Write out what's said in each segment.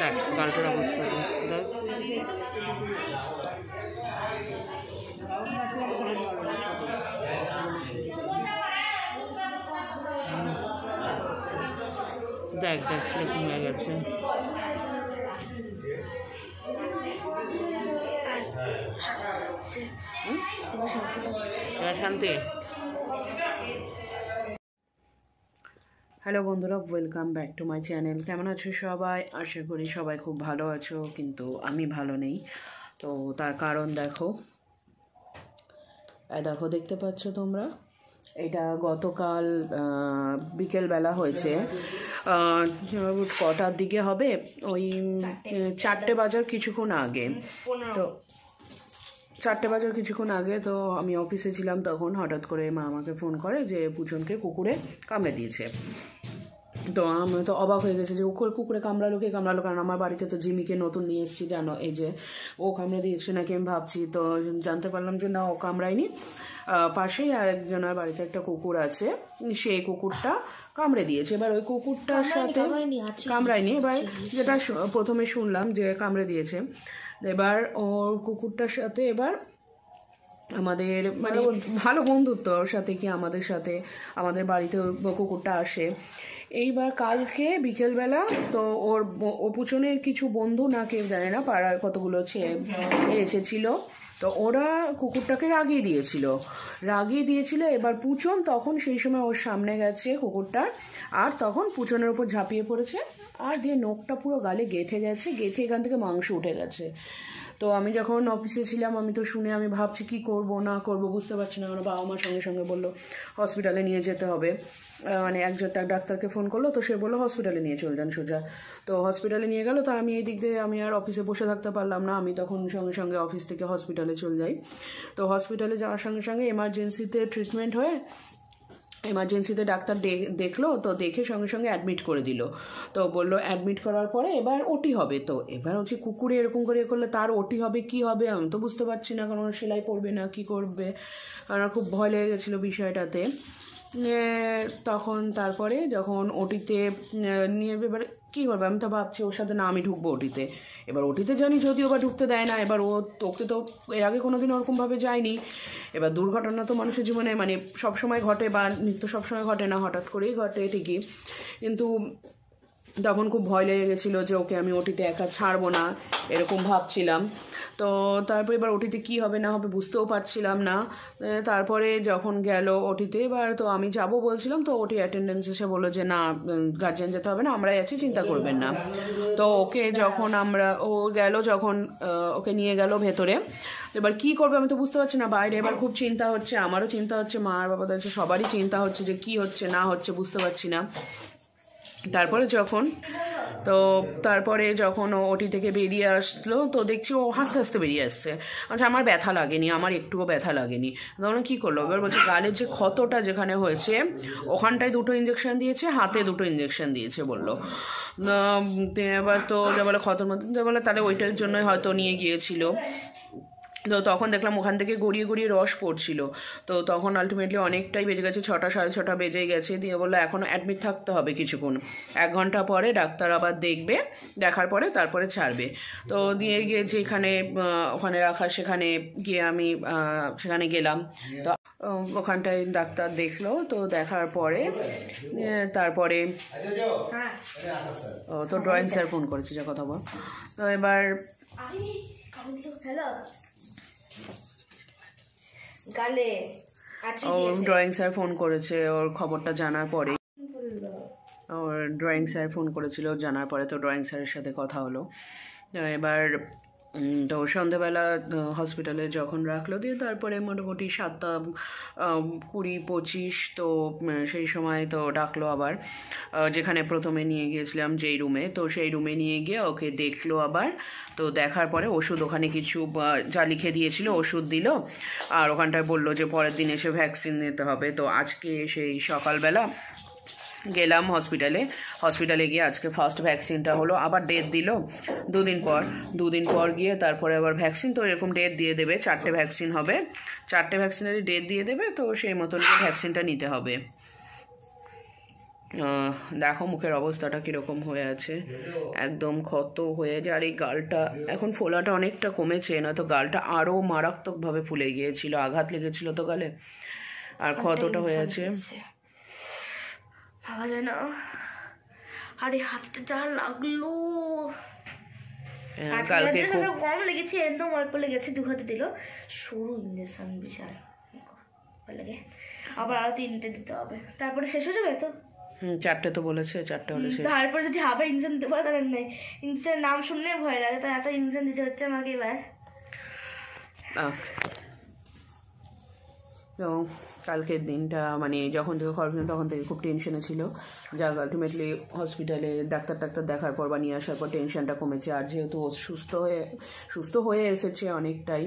দেখ গালটার অবস্থা। দেখ। দেখ সেরকম হয়ে গেছে। এবার শান্তি। হ্যালো বন্ধুরা welcome back to my channel কেমন আছো সবাই? আশা করি সবাই খুব ভালো আছো, কিন্তু আমি ভালো নেই। তো তার কারণ দেখো। দেখো, দেখতে পাচ্ছ তোমরা? এটা গতকাল বিকেলবেলা হয়েছে। কটার দিকে হবে? ওই চারটে বাজার কিছুক্ষণ আগে। তো চারটে বাজার কিছুক্ষণ আগে তো আমি অফিসে ছিলাম তখন হঠাৎ করে মা আমাকে ফোন করে যে পুচনকে কুকুরে কামড়ে দিয়েছে। তো আমি তো অবাক হয়ে গেছে যে ও করে কুকুরে কামড়ালো কে কামড়ালো? কারণ আমার বাড়িতে তো জিমিকে নতুন নিয়ে এসেছি জানো? এই যে ও কামড়ে দিয়েছে নাকি আমি ভাবছি তো জানতে পারলাম যে না ও কামড়ায়নি। পাশেই আর একজনের বাড়িতে একটা কুকুর আছে সেই কুকুরটা কামড়ে দিয়েছে। এবার ওই কুকুরটার সাথে কামড়ায়নি এবার যেটা প্রথমে শুনলাম যে কামড়ে দিয়েছে। এবার ওর কুকুরটার সাথে এবার আমাদের মানে ভালো বন্ধুত্ব ওর সাথে কি আমাদের সাথে আমাদের বাড়িতে কুকুরটা আসে। এইবার কালকে বিকেলবেলা, তো ওর ব- ও পুচনের কিছু বন্ধু না কেউ জানে না পাড়ার কতগুলো ছে- এ এসেছিল। তো ওরা কুকুরটাকে রাগিয়ে দিয়েছিল। রাগিয়ে দিয়েছিল, এবার পুচন তখন সেই সময় ওর সামনে গেছে কুকুরটার, আর তখন পুচনের উপর ঝাঁপিয়ে পড়েছে। আর দিয়ে নখটা পুরো গালে গেঁথে গেছে, গেঁথে এখান থেকে মাংস উঠে গেছে। তো আমি যখন অফিসে ছিলাম, আমি তো শুনে আমি ভাবছি, কি করব, না করব, বুঝতে পারছি না আমার বাবা মার সঙ্গে সঙ্গে বলল হসপিটালে নিয়ে যেতে হবে। মানে একজন ডাক্তারকে ফোন করল, তো সে বলল হসপিটালে নিয়ে চলে যান সোজা। তো হসপিটালে নিয়ে গেল, তো আমি এই দিক দিয়ে আমি আর অফিসে বসে থাকতে পারলাম না। আমি তখন সঙ্গে সঙ্গে অফিস থেকে হসপিটালে চলে যাই। তো হসপিটালে যাওয়ার সঙ্গে সঙ্গে এমার্জেন্সিতে ট্রিটমেন্ট হয়ে এমার্জেন্সিতে ডাক্তার দেখল, তো দেখে সঙ্গে সঙ্গে অ্যাডমিট করে দিল। তো বলল অ্যাডমিট করার পরে এবার ওটি হবে তো। এবার হচ্ছে কুকুরে এরকম করে এ করলে তার ওটি হবে, কি হবে, আমি তো বুঝতে পারছি না কারণ সেলাই পড়বে না, কি করবে? আমার খুব ভয় লেগে গেছিল বিষয়টাতে। তখন তারপরে যখন ওটিতে নিয়ে এবার কী করবে? আমি তো ভাবছি ওর সাথে না আমি ঢুকবো ওটিতে। এবার ওটিতে জানি যদিও বা ঢুকতে দেয় না, এবার ও তোকে তো এর আগে কোনো দিন ওরকমভাবে যায়নি। এবার দুর্ঘটনা তো মানুষের জীবনে মানে সবসময় ঘটে বা নিত্য সবসময় ঘটে না, হঠাৎ করেই ঘটে ঠিকই। কিন্তু তখন খুব ভয় লেগে গেছিল যে ওকে আমি ওটিতে একা ছাড়বো না, এরকম ভাবছিলাম। তো তারপরে এবার ওটিতে কি হবে না হবে বুঝতেও পারছিলাম না। তারপরে যখন গেল ওটিতে, এবার তো আমি যাব বলছিলাম, তো ওটি অ্যাটেন্ডেন্স এসে বলল যে, না গার্জেন যেতে হবে না, আমরাই আছি, চিন্তা করবেন না। তো ওকে যখন আমরা, ও গেল যখন ওকে নিয়ে গেল ভেতরে, এবার কি করবে আমি তো বুঝতে পারছি না, বাইরে এবার খুব চিন্তা হচ্ছে, আমারও চিন্তা হচ্ছে, মা আর বাবাদের হচ্ছে সবারই চিন্তা হচ্ছে যে, কি হচ্ছে, না হচ্ছে, বুঝতে পারছি না। তারপরে যখন তো তারপরে যখন ওটি থেকে বেরিয়ে আসলো, তো দেখছি ও হাসতে হাসতে বেরিয়ে আসছে। আচ্ছা আমার ব্যথা লাগেনি, আমার একটুও ব্যথা লাগেনি। তখন কী করল? এবার বলছে, গালের যে ক্ষতটা যেখানে হয়েছে, ওখানটায় দুটো ইঞ্জেকশন দিয়েছে, হাতে দুটো ইঞ্জেকশন দিয়েছে বলল। এবার তো যে বলে ক্ষতর মধ্যে, বলে তাহলে ওইটার জন্যই হয়তো নিয়ে গিয়েছিল। তো তখন দেখলাম ওখান থেকে গড়িয়ে গড়িয়ে রস পড়ছিল। তো তখন আলটিমেটলি অনেকটাই বেজে গেছে, ছটা, সাড়ে ছটা বেজে গেছে। দিয়ে বলল এখনও অ্যাডমিট থাকতে হবে কিছুক্ষণ। এক ঘণ্টা পরে ডাক্তার আবার দেখবে, দেখার পরে তারপরে ছাড়বে। তো দিয়ে গিয়ে যেখানে ওখানে রাখা, সেখানে গিয়ে আমি সেখানে গেলাম। তো ওখানটায় ডাক্তার দেখল। তো দেখার পরে তারপরে ও তো ড্রয়িং স্যার ফোন করেছে, যা কথা বল। তো এবার গালে ও ড্রয়িং স্যার ফোন করেছে ওর খবরটা জানার পরে ওর ড্রয়িং স্যার ফোন করেছিল জানার পরে তো ড্রয়িং স্যারের সাথে কথা হলো। এবার তো সন্ধেবেলা হসপিটালে যখন রাখল, দিয়ে তারপরে মোটামুটি সাতটা কুড়ি, পঁচিশ, তো সেই সময় তো ডাকলো আবার। যেখানে প্রথমে নিয়ে গিয়েছিলাম যেই রুমে তো সেই রুমে নিয়ে গিয়ে ওকে দেখল আবার। তো দেখার পরে ওষুধ ওখানে কিছু যা লিখে দিয়েছিল ওষুধ দিল। আর ওখানটায় বলল যে পরের দিন এসে ভ্যাকসিন নিতে হবে। তো আজকে সেই সকালবেলা গেলাম হসপিটালে হসপিটালে গিয়ে আজকে ফার্স্ট ভ্যাকসিনটা হলো আবার ডেট দিল দুদিন পর। দুদিন পর গিয়ে তারপরে আবার ভ্যাকসিন তো এরকম ডেট দিয়ে দেবে চারটে ভ্যাকসিন হবে। চারটে ভ্যাকসিনেরই ডেট দিয়ে দেবে তো সেই মতন ভ্যাকসিনটা নিতে হবে। দেখো মুখের অবস্থাটা কীরকম হয়ে আছে। একদম ক্ষত হয়ে যায় আর এই গালটা এখন ফোলাটা অনেকটা কমেছে না তো গালটা আরও মারাত্মকভাবে ফুলে গিয়েছিল আঘাত লেগেছিল তো গালে। আর ক্ষতটা হয়ে আছে। ভাবা যায় না আরে হাতটা যা লাগল। হ্যাঁ, কালকে খুব কম লেগেছে একদম অল্প লেগেছে দু হাতে দিল। সরু ইঞ্জেকশন বিশাল। লাগে। আবার আরও তিনটে দিতে হবে। তারপরে শেষ হয়ে যাবে তো? হুম, চারটে তো বলেছে চারটে হলে শেষ। তারপর যদি আবার ইঞ্জেকশন দিতে পারে তাহলে নেই। ইঞ্জেকশনের নাম শুনলে ভয় লাগে তো এত ইঞ্জেকশন দিতে হচ্ছে আমাকে এবার। কালকের দিনটা মানে যখন থেকে খবর তখন থেকে খুব টেনশনে ছিল। যাক আলটিমেটলি হসপিটালে ডাক্তার টাক্তার দেখার পর বা নিয়ে আসার পর টেনশনটা কমেছে। আর যেহেতু ও সুস্থ হয়ে সুস্থ হয়ে এসেছে অনেকটাই,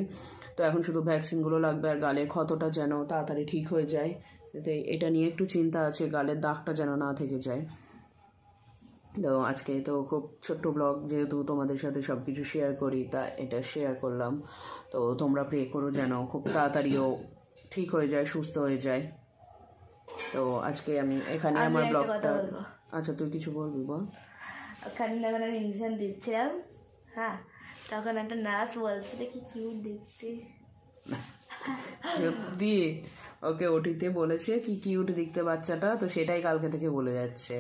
তো এখন শুধু ভ্যাকসিনগুলো লাগবে আর গালের ক্ষতটা যেন তাড়াতাড়ি ঠিক হয়ে যায়। এটা নিয়ে একটু চিন্তা আছে, গালের দাগটা যেন না থেকে যায়। তো আজকে তো খুব ছোট্ট ব্লগ যেহেতু তোমাদের সাথে সব কিছু শেয়ার করি, তা এটা শেয়ার করলাম। তো তোমরা প্রে করো যেন খুব তাড়াতাড়িও ঠিক হয়ে যায় সুস্থ হয়ে যায়। তো আজকে আমি এখানে আমার ব্লগটা আচ্ছা তুই কিছু বলবি বল। ওখানে যখন আমি ইঞ্জেকশন দিচ্ছিলাম হ্যাঁ তখন একটা নার্স বলছিল কি কিউট দেখতে। সত্যি ওকে ওটিতে বলেছে কি কিউট দেখতে বাচ্চাটা তো সেটাই কালকে থেকে বলে যাচ্ছে।